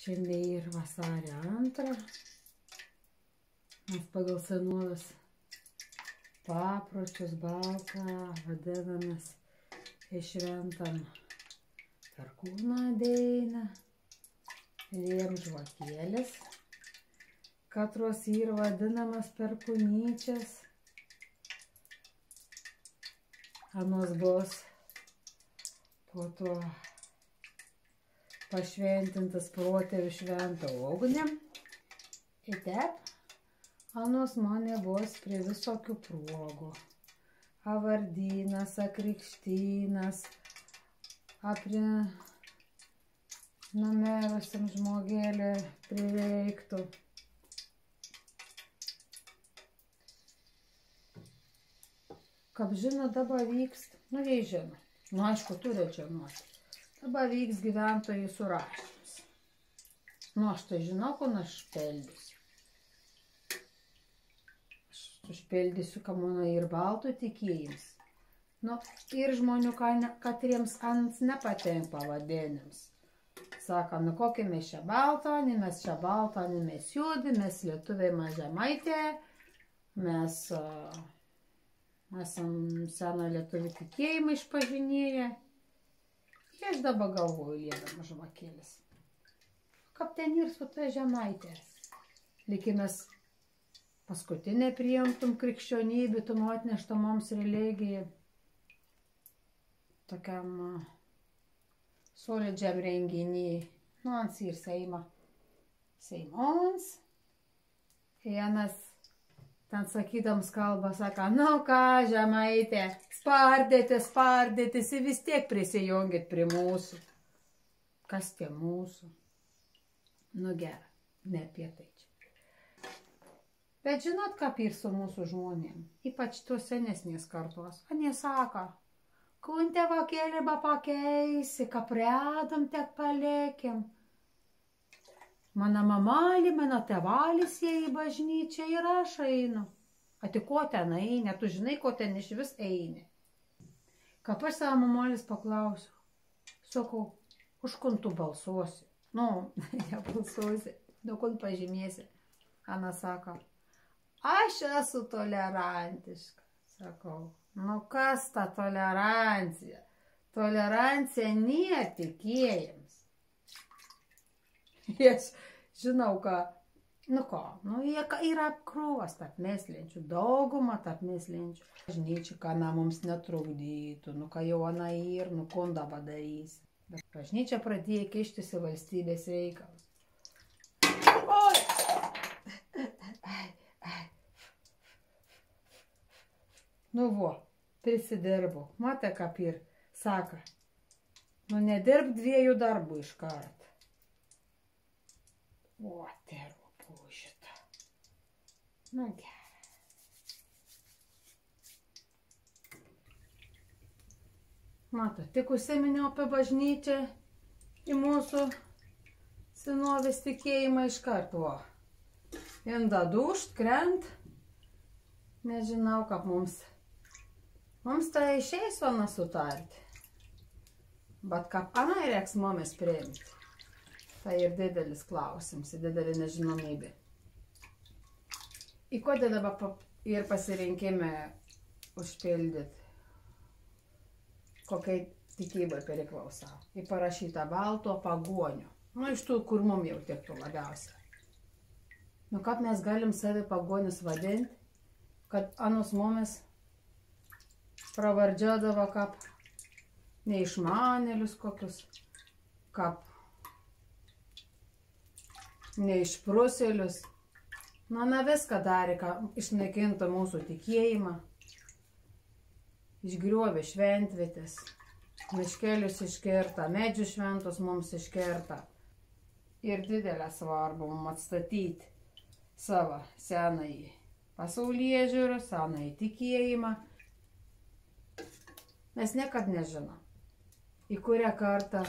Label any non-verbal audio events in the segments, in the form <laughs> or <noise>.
Šiandien ir vasario antrą. Mes pagal senovės papročius baltą vadinamės išventam perkūną deiną. Rėm žvakėlis. Katros yra vadinamas perkūnyčias. Anos bus po to pašventintas protėvių šventą ugnį. Ir tep, anos mane bus prie visokių progų. Avardynas, akrikštynas, apie numerusiam žmogėlį prireiktų. Kaip žino, dabar vyks, nu jei žino, nu aišku, turi žinoti. Dabar vyks gyventojų surašymas. Nu, aš tai žinau, kur aš peldysiu. Aš užpildysiu, ką mano ir baltų tikėjims. Nu, ir žmonių, katriems ant nepatinka pavadinims. Sako, nu kokį mes čia baltą, ne mes čia baltą, ne mes juodi, mes lietuviai mažamaitė, mes uh, esam seną lietuvių tikėjimą išpažinėję. Ir aš dabar galvoju, liedama žvakėlis. Kaip ten ir su ta žemaitė. Likimės paskutinė priimtum krikščionybė, tu atneštą mums religiją. Tokiam solidžiam renginį. Nu, ans ir Seima. Seimons. Vienas ten sakydams kalbą, sako, nu ką, žemaitė, spardėte, spardėtės ir vis tiek prisijungit prie mūsų. Kas tie mūsų? Nu gera, ne apie tai čia. Bet žinot, ką ir su mūsų žmonėm, ypač tuos senesnės kartos, anie sako, kuntė vakėlį pakeisi, kapredam tek palėkim. Mano mamalį, mano tevalis jie į bažnyčią ir aš einu. Ati ko ten eini, tu žinai, ko ten iš vis eini. Kad aš savo mamolis paklausiu, sakau, už kun tu balsuosi? Nu, <laughs> nebalsuosi, nu kun pažymėsi. Ana sako, aš esu tolerantiška. Sakau, nu kas ta tolerancija? Tolerancija netikėjams. Jas žinau, ką, nu ko, nu jie yra apkrūvas tarp meslenčių, dauguma tarp meslenčių. Bažnyčia, ką na mums netrukdytų, nu ką jau ana ir, nu konda padarys. Bet bažnyčia pradėjo kištis į valstybės reikalus. Oi! Ai, ai. Nu vo, prisidirbu. Matė, kaip ir sako. Nu nedirb dviejų darbų iš karto. O, tervo pušita. Nu gerai. Mato, tik užsiminiau apie bažnyčią į mūsų senovės tikėjimą iš karto. Inda dušt, krent. Nežinau, kaip mums. Mums tai išeis ona sutarti. Bet kaip anai reiks mumis priimti. Tai ir didelis klausimas, didelė nežinomybė. Į kodėl dabar ir pasirinkime užpildyti, kokiai tikybai priklauso. Į parašytą balto pagonio. Nu, iš tų, kur mum jau tiktų labiausiai. Nu, kaip mes galim save pagonis vadinti, kad anus mumis pravardžiodavo kaip neišmanėlius kokius, kaip neišprusėlius. Na, na viską darė, ką išnaikinta mūsų tikėjimą. Išgriovė šventvietės, miškelius iškerta, medžių šventus mums iškerta. Ir didelę svarbą mums atstatyti savo senąjį pasaulyje žiūrą, senąjį tikėjimą. Mes niekad nežinom, į kurią kartą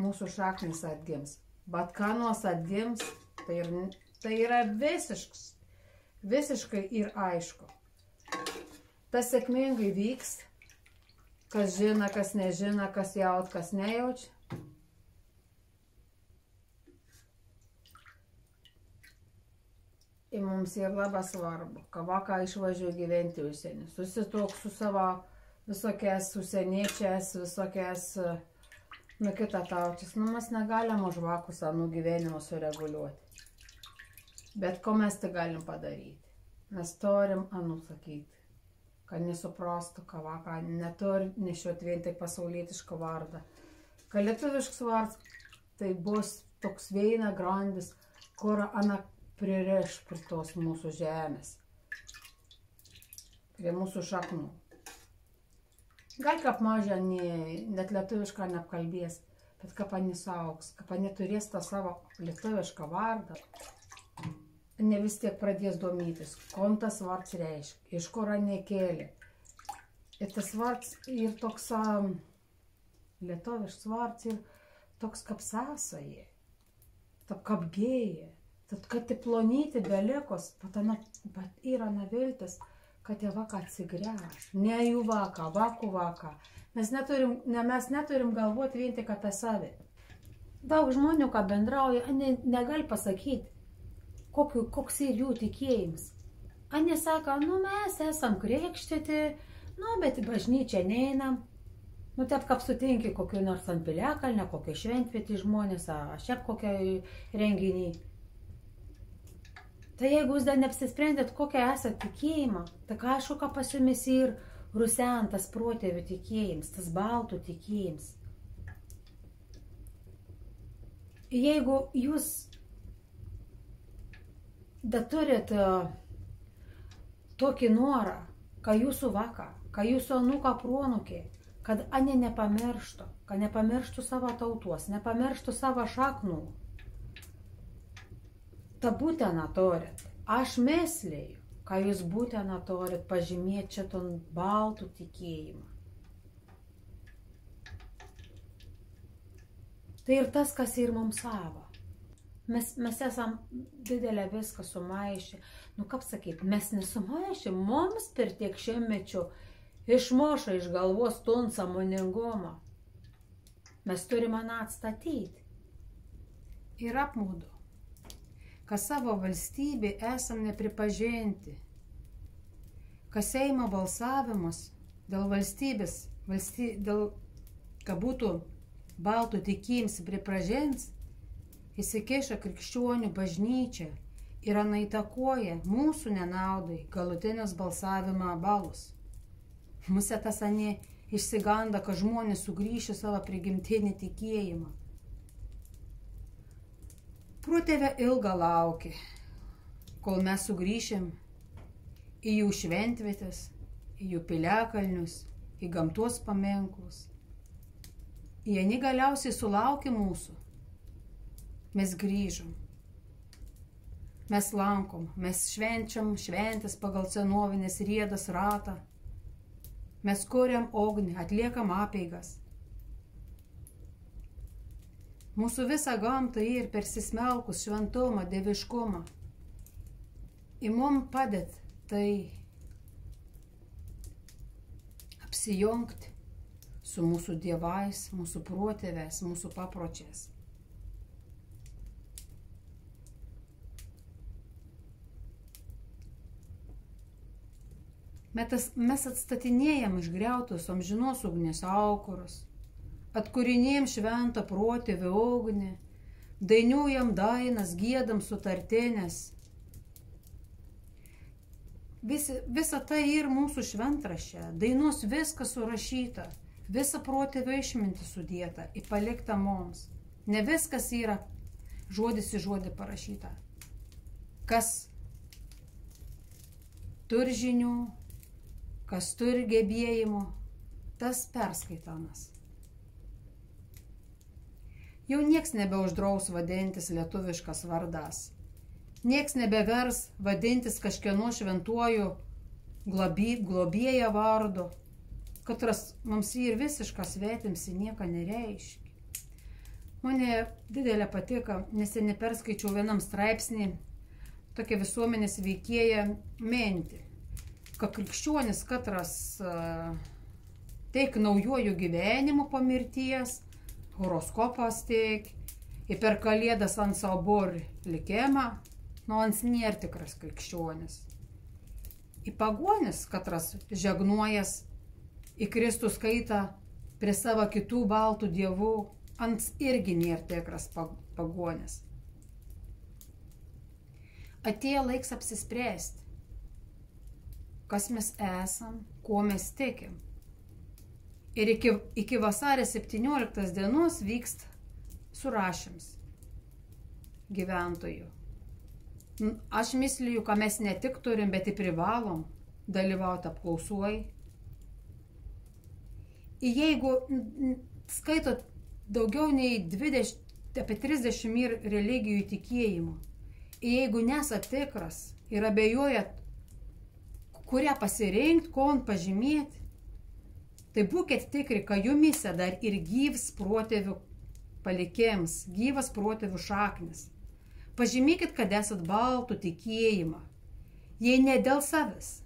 mūsų šaknis atgims bet kanos atgims, tai, ir, tai yra visiškas, visiškai ir aišku. Tas sėkmingai vyks, kas žina, kas nežina, kas jaut, kas nejaučia. Ir mums ir labai svarbu, kad vakar išvažiuoju gyventi užsienį. Susitoks su savo visokias užsieniečias, visokias uh, nu kitą taučias. Nu, mes negalim už vakų senų gyvenimą sureguliuoti. Bet ko mes tai galim padaryti? Mes turim anusakyti kad nesuprastų, ką vaką neturi nešioti vien tik pasaulietišką vardą. Kad lietuviškas vardas tai bus toks veina grandis, kur ana pririš prie tos mūsų žemės, prie mūsų šaknų. Gal ne, net lietuvišką neapkalbės, bet kaip ani sauks, kaip ani turės tą savo lietuvišką vardą, ne vis tiek pradės domytis, kom tas vards reiškia, iš kur nekėlė. Ir tas vards ir toks lietuviškas vards ir toks kaip sąsajai, taip kaip gėja. Tad kad tiplonyti belikos, pat, ana, pat yra naviltis, kad jie vaka atsigręš. Ne jų vaka, vakų vaka. Mes neturim, ne, mes neturim galvoti vien tik apie save. Daug žmonių, ką bendrauja, ne, negali pasakyti, kokiu, koks ir jų tikėjimas. Ane sako, nu mes esam krikštyti, nu bet į bažnyčią neinam. Nu, taip kaip sutinki kokiu nors ant piliakalnę, kokią šventvietį žmonės, ar šiaip kokią renginį. Tai jeigu jūs dar neapsisprendėt, kokią esate tikėjimą, tai ką pas jumis ir rusentas protėvių tikėjimas, tas baltų tikėjimas. Jeigu jūs da turit uh, tokį norą, kad jūsų vaka, kad jūsų anuka pronukė, kad ane nepamirštų, kad nepamirštų savo tautos, nepamirštų savo šaknų. Ta būtent turit. Aš meslėjau, kad jūs būtent turit pažymėti šitą baltų tikėjimą. Tai ir tas, kas ir mums savo. Mes, mes esam didelę viską sumaišę. Nu, kaip sakyti, mes nesumaišė, mums per tiek šimtmečių išmoša iš galvos ton samoningumą. Mes turime atstatyti. Ir apmūdu, kad savo valstybė esam nepripažinti, kad Seimo balsavimus dėl valstybės, valsty, dėl, kad būtų baltų tikėjams pripažins, įsikiša krikščionių bažnyčia ir anaitakoja mūsų nenaudai galutinius balsavimo balus. Musė tas anie išsiganda, kad žmonės sugrįžė savo prigimtinį tikėjimą. Protėvė ilgą laukė, kol mes sugrįšim į jų šventvietės, į jų piliakalnius, į gamtos paminklus. Jie negaliausiai sulaukė mūsų mes grįžom. Mes lankom, mes švenčiam šventės pagal senovinės riedas ratą. Mes kuriam ognį, atliekam apeigas. Mūsų visą gamtą ir persismelkus šventumą, deviškumą. Į mum padėt tai apsijungti su mūsų dievais, mūsų protėvės, mūsų papročiais. Mes atstatinėjam išgriautus amžinos ugnies aukurus, atkūrinėjom šventą protėvį ugnį, dainiuojam dainas, gėdam sutartinės. Vis, visa tai ir mūsų šventrašė, dainos viskas surašyta, visa protėvio išminti sudėta, įpalikta mums. Ne viskas yra žodis į žodį parašyta. Kas turi žinių, kas turi gebėjimų, tas perskaitomas. Jau nieks nebeuždraus vadintis lietuviškas vardas. Nieks nebevers vadintis kažkieno šventuoju globy, globėja vardu, katras mums jį ir visiškas svetims į nieką nereiškia. Mane didelė patika, neseniai perskaičiau vienam straipsnį tokia visuomenės veikėja menti kad krikščionis katras teik naujojų gyvenimų po mirties, horoskopas teik, ir per kalėdas ant sabor likimą, nors nėra tikras krikščionis. Į pagonis katras žegnuojas, į Kristų skaitą prie savo kitų baltų dievų, ant irgi nėra tikras pagonis. Atėjo laiks apsispręsti, kas mes esam, kuo mes tikim. Ir iki, iki vasario 17 dienos vykst surašyms gyventojų. Aš misliu, ką mes ne tik turim, bet ir privalom dalyvauti apklausuoj. Jeigu skaitot daugiau nei 20, apie 30 religijų tikėjimų, jeigu nesat tikras ir abejojat, kurią pasirinkti, ko pažymėti, tai būkite tikri, kad jumise dar ir gyvs protėvių palikėms, gyvas protėvių šaknis. Pažymėkit, kad esat baltų tikėjimą. Jei ne dėl savęs,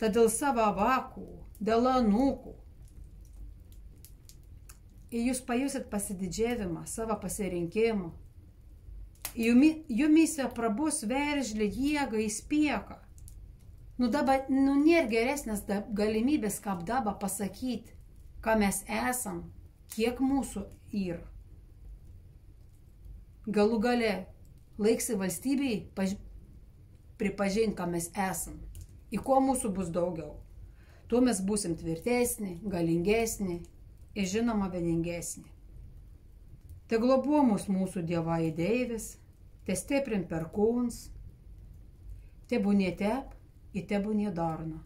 tad dėl savo vakų, dėl anūkų. Ir jūs pajusit pasididžiavimą savo pasirinkimu. Jumise prabus veržlį jėgą įspieką. Nu, dabar, nu, nėra geresnės galimybės, kaip dabar pasakyti, ką mes esam, kiek mūsų yra. Galų gale laiksi valstybei paž... pripažinti, ką mes esam. Į ko mūsų bus daugiau. Tuo mes busim tvirtesni, galingesni ir žinoma vieningesni. Te globomus mūsų dievai deivis, te stiprin per kūns, te būnė tep, į te būnė darna.